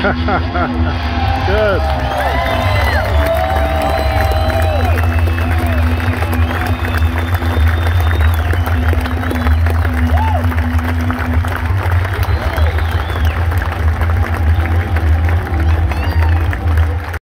Good.